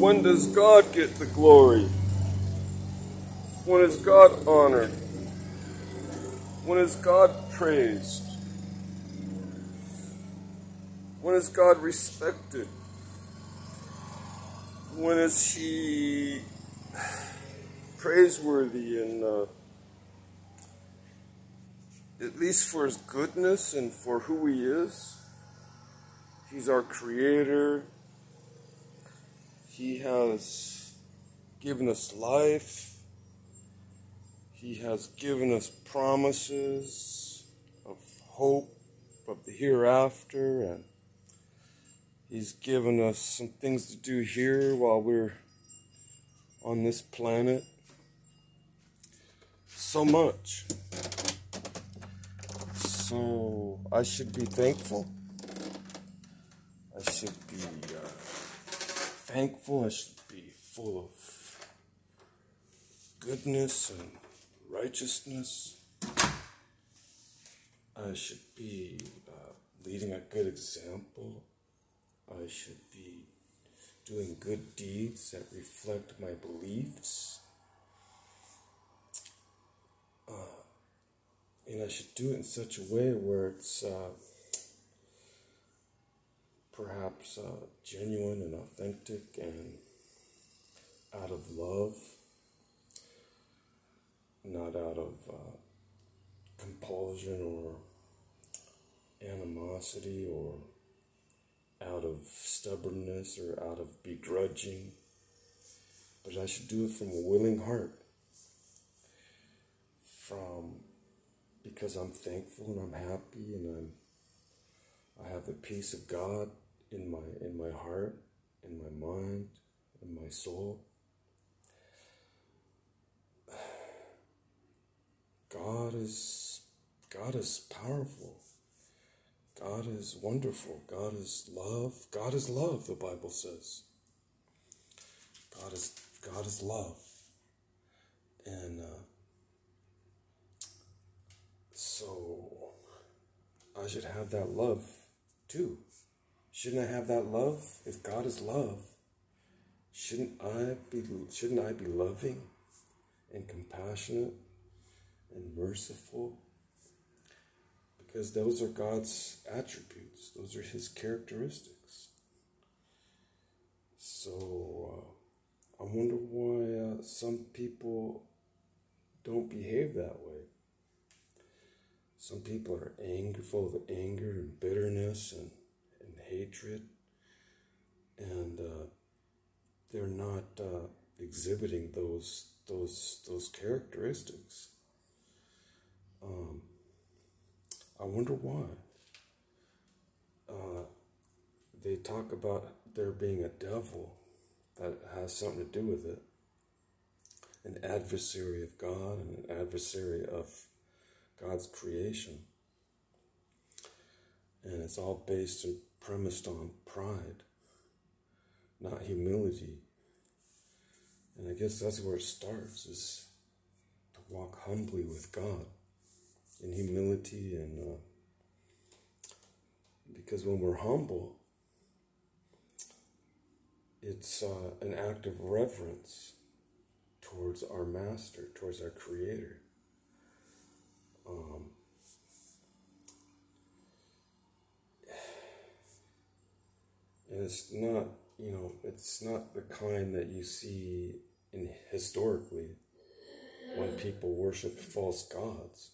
when does God get the glory? When is God honored? When is God praised? When is God respected? When is He praiseworthy and uh, at least for His goodness and for who He is? He's our Creator. He has given us life. He has given us promises of hope of the hereafter, and He's given us some things to do here while we're on this planet. So much. So I should be thankful. I should be uh, thankful. I should be full of goodness and righteousness. I should be uh, leading a good example. I should be doing good deeds that reflect my beliefs. Uh, and I should do it in such a way where it's uh, perhaps uh, genuine and authentic and out of love, not out of uh, compulsion or animosity or out of stubbornness or out of begrudging, but I should do it from a willing heart, from because I'm thankful and I'm happy and I'm I have the peace of God in my in my heart, in my mind, in my soul. God is God is powerful. God is wonderful. God is love. God is love, the Bible says. God is God is love. And uh, so I should have that love too. Shouldn't I have that love? If God is love, shouldn't I be shouldn't I be loving and compassionate and merciful? Because those are God's attributes. Those are his characteristics. So uh, I wonder why uh, some people don't behave that way. Some people are angry, full of anger and bitterness and, and hatred, and uh, they're not uh, exhibiting those those those characteristics. Um, I wonder why. Uh, they talk about there being a devil that has something to do with it, an adversary of God and an adversary of God's creation. And it's all based and premised on pride, not humility. And I guess that's where it starts is to walk humbly with God in humility and uh, because when we're humble, it's uh, an act of reverence towards our master, towards our creator. Um, it's not, you know, it's not the kind that you see in historically when people worship false gods.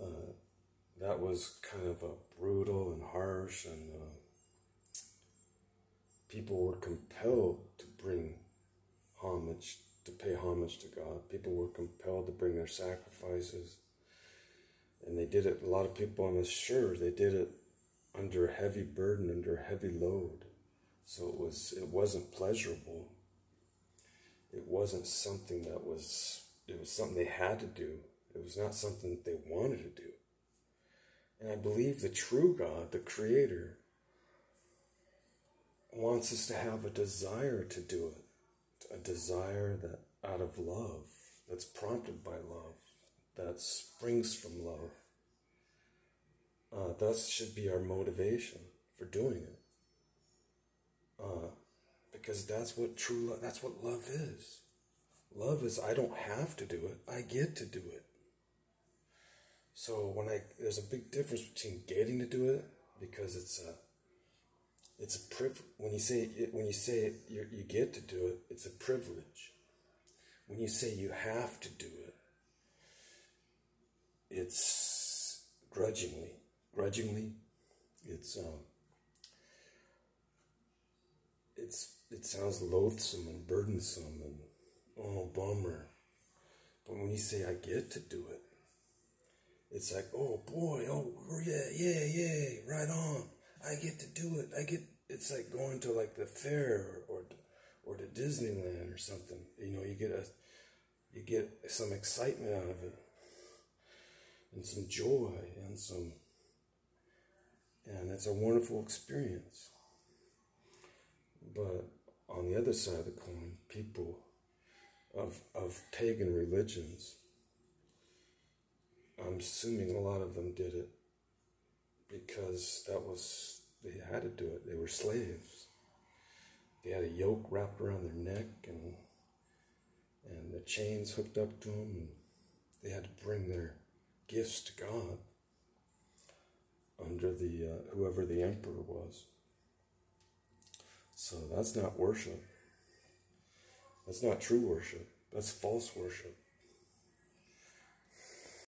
Uh, that was kind of a brutal and harsh, and uh, people were compelled to bring homage to pay homage to God. People were compelled to bring their sacrifices. And they did it, a lot of people, I'm sure, they did it under heavy burden, under heavy load. So it was it wasn't pleasurable. It wasn't something that was it was something they had to do. It was not something that they wanted to do. And I believe the true God, the creator, wants us to have a desire to do it a desire that out of love, that's prompted by love, that springs from love. Uh, that should be our motivation for doing it. Uh, because that's what true love, that's what love is. Love is I don't have to do it, I get to do it. So when I there's a big difference between getting to do it because it's a it's a priv when you say it, when you say it, you you get to do it, it's a privilege. When you say you have to do it, it's grudgingly, grudgingly. It's um, it's it sounds loathsome and burdensome and oh bummer. But when you say I get to do it, it's like oh boy, oh yeah, yeah, yeah, right on. I get to do it. I get. It's like going to like the fair or or, or to Disneyland or something. You know, you get a you get some excitement out of it and some joy and some and it's a wonderful experience. But on the other side of the coin, people of, of pagan religions, I'm assuming a lot of them did it because that was, they had to do it. They were slaves. They had a yoke wrapped around their neck and, and the chains hooked up to them. And they had to bring their gifts to God under the uh, whoever the emperor was. So that's not worship. That's not true worship. That's false worship.